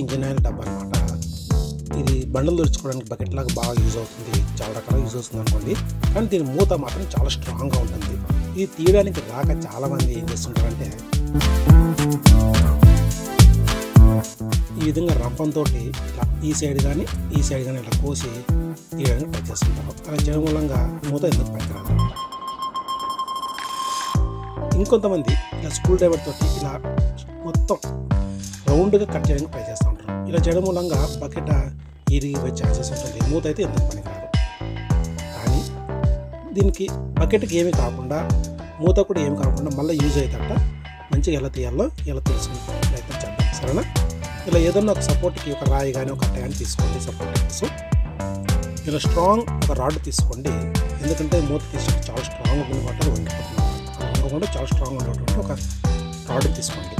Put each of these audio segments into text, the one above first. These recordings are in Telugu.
ఇంజిన్ ఆయిల్ డబ్బా అనమాట ఇది బండలు తుడుచుకోవడానికి బకెట్ లాగా బాగా యూజ్ అవుతుంది. చాలా రకాల యూజ్ అవుతుంది అనుకోండి. కానీ దీని మూత మాత్రం చాలా స్ట్రాంగ్గా ఉంటుంది. ఇది తీయడానికి రాక చాలామంది ఏం చేస్తుంటారంటే ఈ విధంగా రంపంతో ఇట్లా ఈ సైడ్ కానీ ఈ సైడ్ కానీ ఇట్లా కోసి తీయడానికి ట్రై చేస్తుంటారు. అలా చేయడం మూలంగా మూత ఎందుకు పనికిరాదు ఇంకొంతమంది ఇలా స్కూల్ డ్రైవర్ తోటి ఇలా మొత్తం రౌండ్గా కట్ చేయడానికి ట్రై చేస్తూ ఉంటారు. ఇలా చేయడం మూలంగా బకెట్ ఇరిగిపోయే ఛాన్సెస్ ఉంటుంది మూత అయితే ఎందుకు పనికిరాదు. కానీ దీనికి బకెట్కి ఏమీ కాకుండా మూత కూడా ఏమి కాకుండా మళ్ళీ యూజ్ అవుతాట మంచిగా ఎలా తీయాలో ఎలా తెలుసుకునే ప్రయత్నం చేద్దాం. సరేనా? ఇలా ఏదన్నా ఒక సపోర్ట్కి ఒక రాయి కానీ ఒక అట్ట కానీ తీసుకోండి సపోర్ట్ కోసం ఇలా స్ట్రాంగ్ ఒక రాడ్ తీసుకోండి. ఎందుకంటే మూత తీసుకుని చాలా స్ట్రాంగ్ ఉంటుంది కాబట్టి వంగిపోతుంది. వంగకుండా చాలా స్ట్రాంగ్ ఉన్నటువంటి ఒక రాడ్ తీసుకోండి.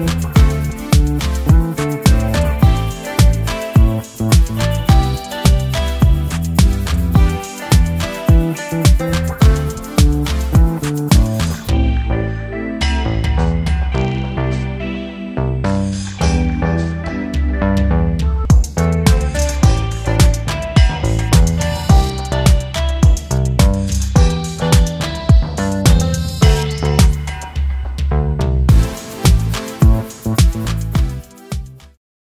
Thank